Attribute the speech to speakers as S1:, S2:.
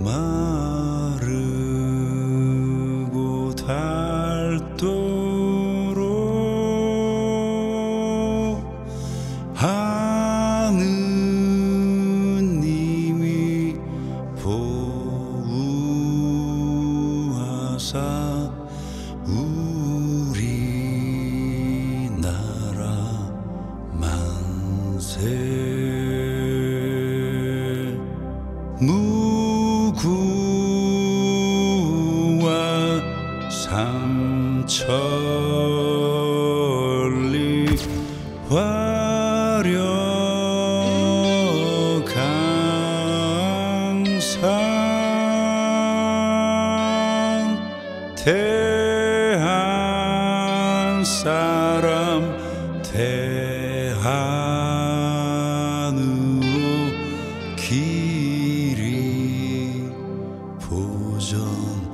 S1: 마르고 닳도록 하느님이 보우하사 우리 나라 만세. 대한 사람 대한으로 길이 보전하세